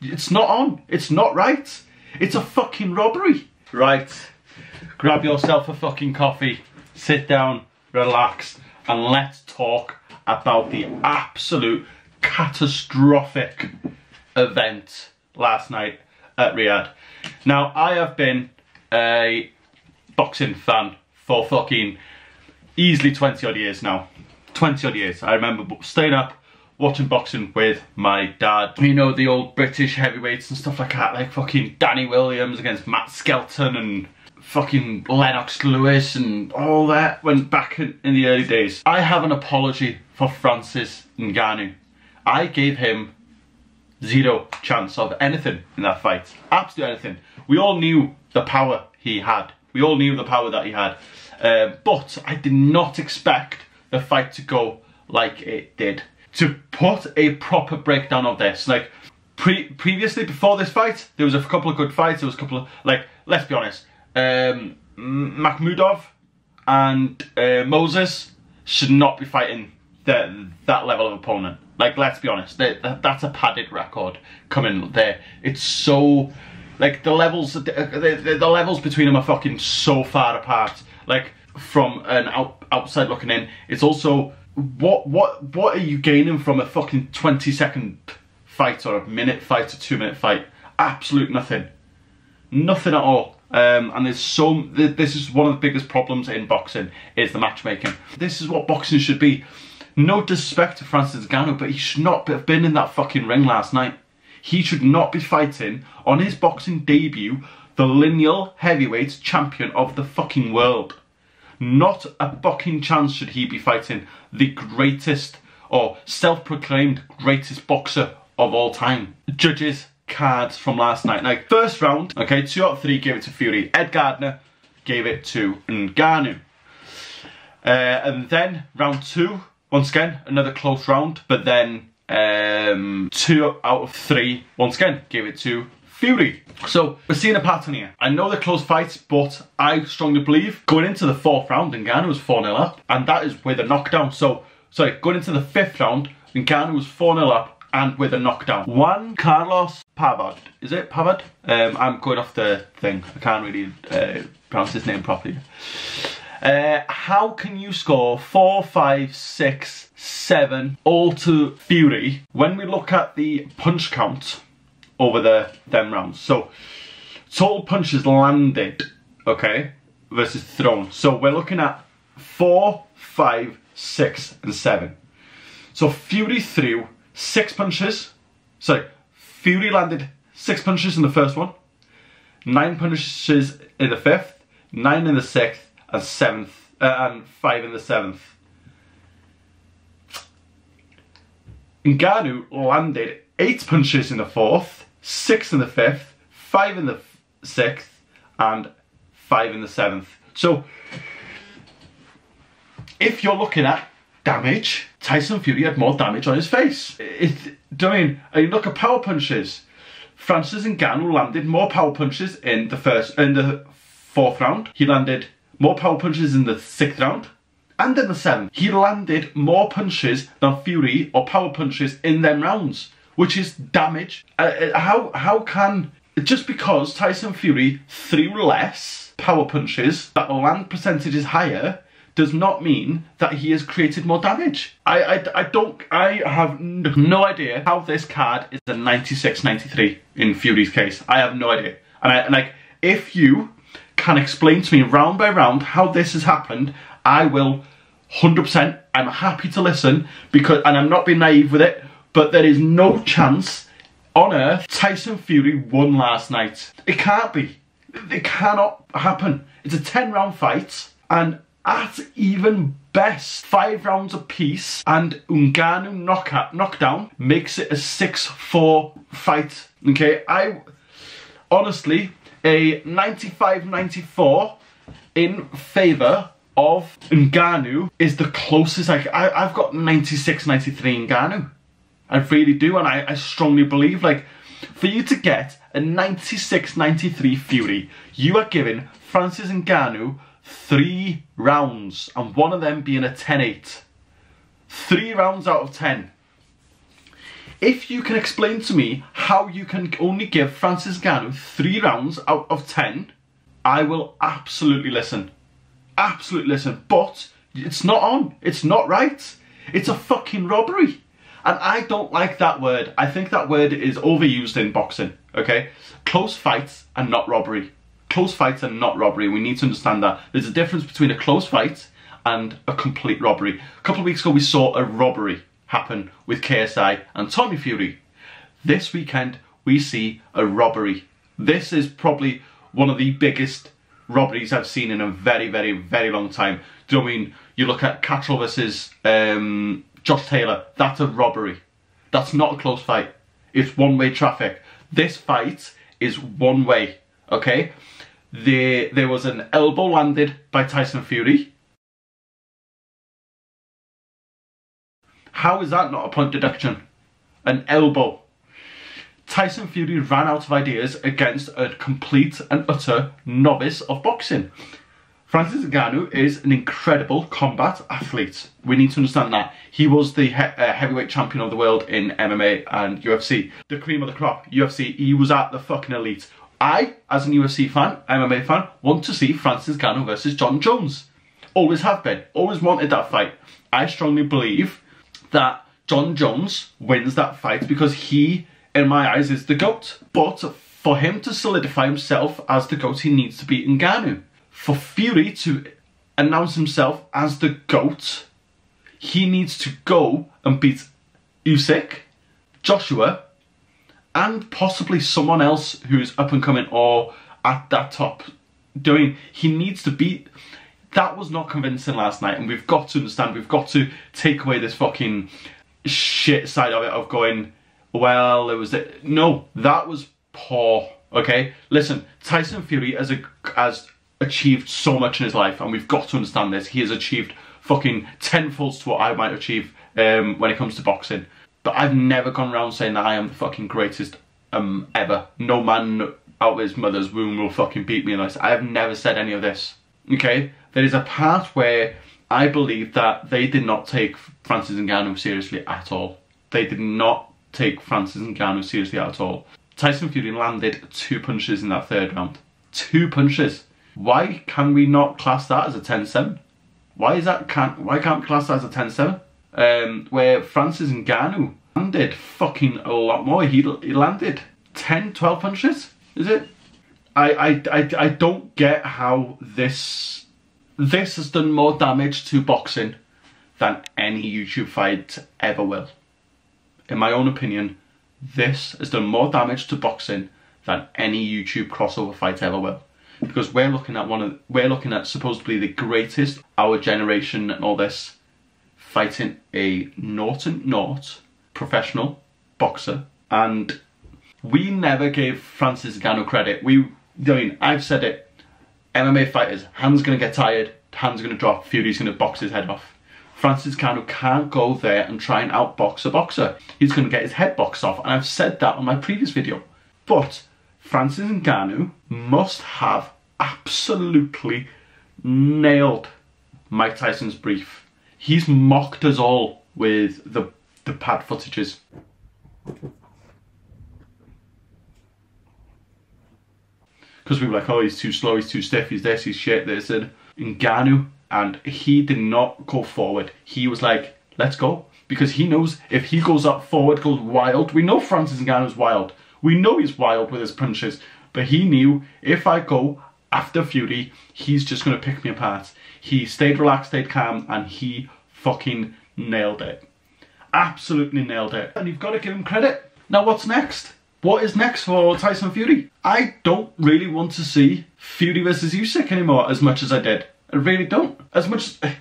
It's not on. It's not right. It's a fucking robbery. Right. Grab yourself a fucking coffee, sit down, relax, and let's talk about the absolute catastrophic event last night at Riyadh. Now, I have been a boxing fan for fucking easily 20 odd years now. 20 odd years. I remember staying up watching boxing with my dad. You know, the old British heavyweights and stuff like that, like fucking Danny Williams against Matt Skelton and fucking Lennox Lewis and all that went back in, in the early days. I have an apology for Francis Ngannou. I gave him zero chance of anything in that fight. Absolutely anything. We all knew the power he had. We all knew the power that he had. Uh, but I did not expect the fight to go like it did to put a proper breakdown of this. Like, pre previously, before this fight, there was a couple of good fights. There was a couple of, like, let's be honest, um, Makhmudov and uh, Moses should not be fighting that that level of opponent. Like, let's be honest, they, that, that's a padded record coming there. It's so, like, the levels, the, the, the levels between them are fucking so far apart. Like, from an out, outside looking in, it's also what what what are you gaining from a fucking 20 second fight or a minute fight or two minute fight? Absolute nothing. Nothing at all. Um, and there's so this is one of the biggest problems in boxing is the matchmaking. This is what boxing should be. No disrespect to Francis Ngannou, but he should not have been in that fucking ring last night. He should not be fighting on his boxing debut the lineal heavyweight champion of the fucking world. Not a fucking chance should he be fighting the greatest or self-proclaimed greatest boxer of all time. Judges cards from last night. Now, first round, okay, two out of three gave it to Fury. Ed Gardner gave it to Ngannou. Uh, and then round two, once again, another close round, but then um, two out of three, once again, gave it to Fury. So we're seeing a pattern here. I know they're close fights, but I strongly believe going into the fourth round, Ngannou was 4-0 up, and that is with a knockdown. So, sorry, going into the fifth round, Ngannou was 4-0 up and with a knockdown. Juan Carlos Pavard, is it Pavard? Um, I'm going off the thing. I can't really uh, pronounce his name properly. Uh, how can you score four, five, six, seven, all to Fury when we look at the punch count over the them rounds. So total punches landed, okay, versus thrown. So we're looking at four, five, six, and seven. So Fury threw six punches. Sorry, Fury landed six punches in the first one, nine punches in the fifth, nine in the sixth, and seventh, uh, and five in the seventh. Ngannou landed eight punches in the fourth, six in the fifth, five in the sixth, and five in the seventh. So, if you're looking at damage, Tyson Fury had more damage on his face. It, I mean, you look at power punches. Francis Ngannou landed more power punches in the first, in the fourth round. He landed more power punches in the sixth round. And in the seventh, he landed more punches than Fury or power punches in them rounds which is damage. Uh, uh, how how can just because Tyson Fury threw less power punches, that land percentage is higher, does not mean that he has created more damage. I, I, I don't, I have no idea how this card is a 96-93 in Fury's case. I have no idea. And, I, like, if you can explain to me round by round how this has happened, I will 100%, I'm happy to listen because, and I'm not being naive with it, but there is no chance on earth Tyson Fury won last night. It can't be. It cannot happen. It's a 10 round fight and at even best five rounds apiece and knockout knockdown makes it a 6-4 fight. Okay, I honestly a 95-94 in favour of Ngannou is the closest I, I I've got 96-93 Ngannou. I really do, and I, I strongly believe, like, for you to get a 96-93 Fury, you are giving Francis Ngannou three rounds, and one of them being a 10-8. Three rounds out of 10. If you can explain to me how you can only give Francis Ngannou three rounds out of ten, I will absolutely listen. Absolutely listen. But it's not on. It's not right. It's a fucking robbery. And I don't like that word. I think that word is overused in boxing, okay? Close fights and not robbery. Close fights and not robbery. We need to understand that. There's a difference between a close fight and a complete robbery. A couple of weeks ago we saw a robbery happen with KSI and Tommy Fury. This weekend we see a robbery. This is probably one of the biggest robberies I've seen in a very, very, very long time. Do you know I mean? You look at Catterall versus um, Josh Taylor, that's a robbery. That's not a close fight. It's one-way traffic. This fight is one way, okay? There, there was an elbow landed by Tyson Fury. How is that not a point deduction? An elbow. Tyson Fury ran out of ideas against a complete and utter novice of boxing. Francis Ngannou is an incredible combat athlete. We need to understand that. He was the he uh, heavyweight champion of the world in MMA and UFC. The cream of the crop, UFC. He was at the fucking elite. I, as an UFC fan, MMA fan, want to see Francis Ngannou versus Jon Jones. Always have been. Always wanted that fight. I strongly believe that Jon Jones wins that fight because he, in my eyes, is the GOAT. But for him to solidify himself as the GOAT, he needs to beat Ngannou for Fury to announce himself as the GOAT, he needs to go and beat Usyk, Joshua, and possibly someone else who's up and coming or at that top doing. He needs to beat. That was not convincing last night, and we've got to understand. We've got to take away this fucking shit side of it of going. Well, it was no. That was poor. Okay, listen. Tyson Fury as a as achieved so much in his life, and we've got to understand this. He has achieved fucking tenfolds to what I might achieve um, when it comes to boxing. But I've never gone around saying that I am the fucking greatest um, ever. No man out of his mother's womb will fucking beat me. And I have never said any of this. Okay? There is a part where I believe that they did not take Francis Ngannou seriously at all. They did not take Francis Ngannou seriously at all. Tyson Fury landed two punches in that third round. Two punches. Why can we not class that as a 10-7? Why is that can't why can't we class that as a 10-7? Um, where Francis Ngannou landed fucking a lot more. He, he landed 10, 12 punches, is it? I, I, I, I don't get how this this has done more damage to boxing than any YouTube fight ever will. In my own opinion, this has done more damage to boxing than any YouTube crossover fight ever will because we're looking at one of we're looking at supposedly the greatest our generation and all this fighting a Norton Nort professional boxer and we never gave Francis Ngannou credit. We, I mean, I've said it. MMA fighters, hands gonna get tired, hands gonna drop, Fury's gonna box his head off. Francis Ngannou can't go there and try and outbox a boxer. He's gonna get his head boxed off, and I've said that on my previous video. But Francis Ngannou must have absolutely nailed Mike Tyson's brief. He's mocked us all with the, the pad footages. Because we were like, oh, he's too slow, he's too stiff, he's this, he's shit, this, and Ngannou, and he did not go forward. He was like, let's go. Because he knows if he goes up forward, goes wild, we know Francis Ngannou's wild. We know he's wild with his punches, but he knew if I go after Fury, he's just going to pick me apart. He stayed relaxed, stayed calm, and he fucking nailed it. Absolutely nailed it. And you've got to give him credit. Now what's next? What is next for Tyson Fury? I don't really want to see Fury versus Usyk anymore as much as I did. I really don't. As much as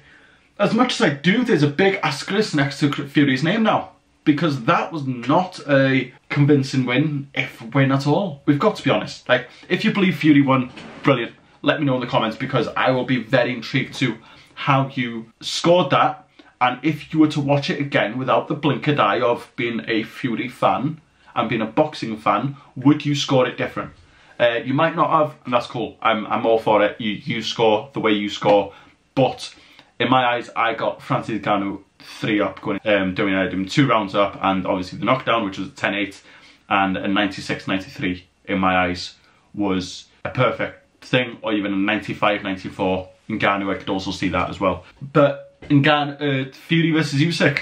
eh, much as I do, there's a big asterisk next to Fury's name now because that was not a convincing win, if win at all. We've got to be honest. Like, if you believe Fury won, brilliant. Let me know in the comments because I will be very intrigued to how you scored that and if you were to watch it again without the blinkered eye of being a Fury fan and being a boxing fan, would you score it different? Uh, you might not have, and that's cool. I'm, I'm all for it. You, you score the way you score. But in my eyes, I got Francis Ngannou three up going um, doing I him two rounds up and obviously the knockdown which was a 10-8 and a 96-93 in my eyes was a perfect thing or even a 95-94 in Ngannou I could also see that as well. But Ngannou uh, Fury versus Usyk.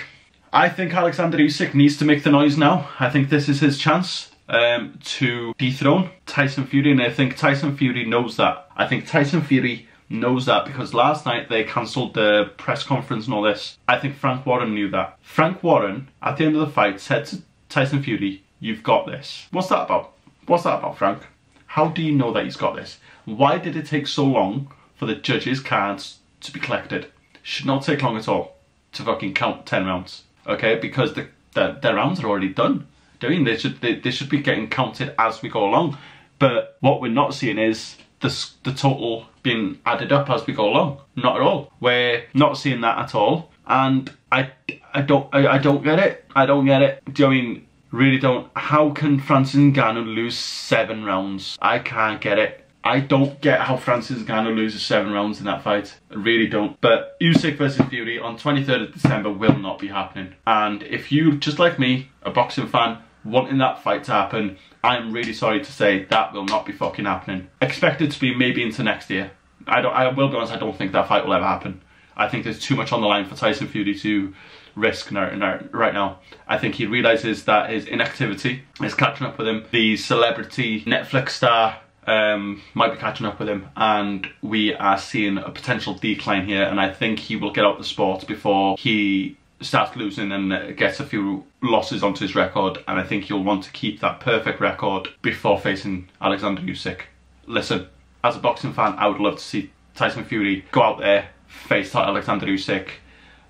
I think Alexander Usyk needs to make the noise now. I think this is his chance um, to dethrone Tyson Fury and I think Tyson Fury knows that. I think Tyson Fury knows that because last night they cancelled the press conference and all this. I think Frank Warren knew that. Frank Warren, at the end of the fight, said to Tyson Fury, you've got this. What's that about? What's that about, Frank? How do you know that he's got this? Why did it take so long for the judges' cards to be collected? Should not take long at all to fucking count 10 rounds, okay? Because the, the, rounds are already done. Doing they should they, they should be getting counted as we go along. But what we're not seeing is the, the total being added up as we go along. Not at all. We're not seeing that at all. And I, I don't I, I don't get it. I don't get it. Do you know I mean really don't? How can Francis Ngannou lose seven rounds? I can't get it. I don't get how Francis Ngannou loses seven rounds in that fight. I really don't. But Usyk versus Fury on 23rd of December will not be happening. And if you, just like me, a boxing fan, wanting that fight to happen, I'm really sorry to say that will not be fucking happening. Expected to be maybe into next year. I don't. I will be honest. I don't think that fight will ever happen. I think there's too much on the line for Tyson Fury to risk right now. I think he realizes that his inactivity is catching up with him. The celebrity Netflix star um, might be catching up with him and we are seeing a potential decline here and I think he will get out the sport before he starts losing and uh, gets a few losses onto his record and I think he'll want to keep that perfect record before facing Alexander Usyk. Listen, as a boxing fan, I would love to see Tyson Fury go out there, face Alexander Usyk,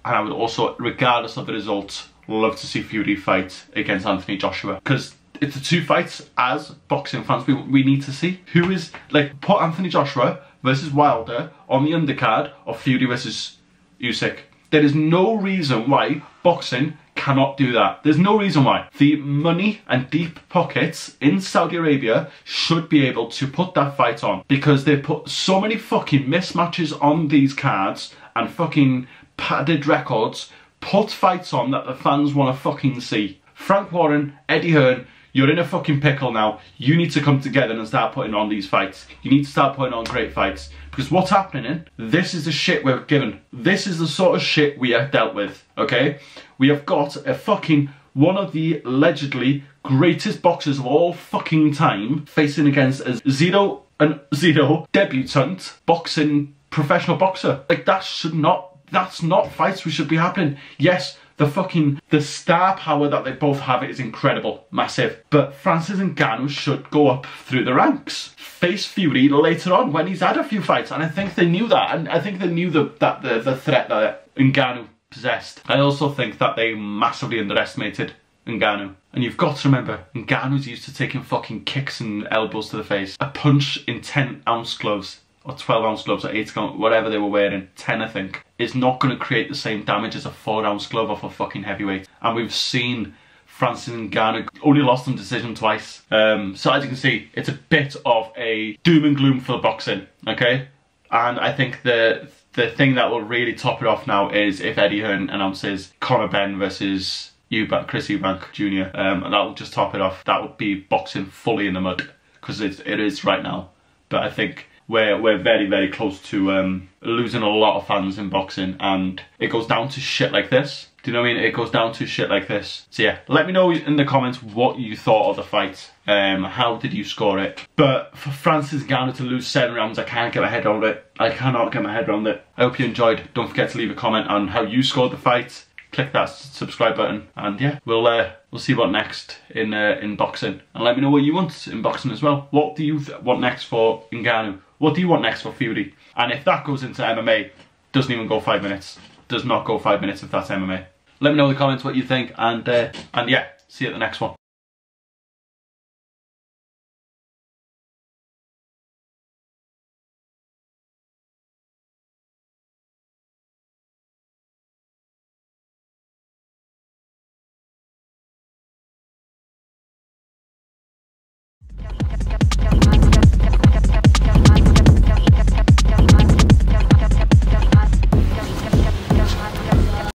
and I would also, regardless of the result, love to see Fury fight against Anthony Joshua because it's the two fights as boxing fans we, we need to see. Who is, like, put Anthony Joshua versus Wilder on the undercard of Fury versus Usyk there is no reason why boxing cannot do that. There's no reason why. The money and deep pockets in Saudi Arabia should be able to put that fight on because they put so many fucking mismatches on these cards and fucking padded records, put fights on that the fans want to fucking see. Frank Warren, Eddie Hearn, you're in a fucking pickle now. You need to come together and start putting on these fights. You need to start putting on great fights. Because what's happening, this is the shit we're given. This is the sort of shit we have dealt with, okay? We have got a fucking, one of the allegedly greatest boxers of all fucking time facing against a zero and zero debutant boxing professional boxer. Like that should not, that's not fights we should be happening. Yes, the fucking, the star power that they both have is incredible, massive. But Francis and Ngannou should go up through the ranks. Face Fury later on when he's had a few fights, and I think they knew that, and I think they knew the, that the, the threat that Ngannou possessed. I also think that they massively underestimated Ngannou. And you've got to remember, Ngannou's used to taking fucking kicks and elbows to the face. A punch in 10 ounce gloves or 12 ounce gloves or 8 ounce, whatever they were wearing, 10 I think, is not going to create the same damage as a 4 ounce glove off a fucking heavyweight. And we've seen Francis Ngannou only lost on decision twice. Um, so as you can see, it's a bit of a doom and gloom for boxing, okay? And I think the the thing that will really top it off now is if Eddie Hearn announces Conor Benn versus Eubank, Chris Eubank Jr. Um, and that will just top it off. That would be boxing fully in the mud because it is right now. But I think we're, we're very, very close to um, losing a lot of fans in boxing and it goes down to shit like this. Do you know what I mean? It goes down to shit like this. So yeah, let me know in the comments what you thought of the fight. Um, how did you score it? But for Francis Ngannou to lose seven rounds, I can't get my head around it. I cannot get my head around it. I hope you enjoyed. Don't forget to leave a comment on how you scored the fight. Click that subscribe button, and yeah, we'll uh, we'll see what next in uh, in boxing, and let me know what you want in boxing as well. What do you want next for Ngannou? What do you want next for Fury? And if that goes into MMA, doesn't even go five minutes. Does not go five minutes if that's MMA. Let me know in the comments what you think, and uh, and yeah, see you at the next one.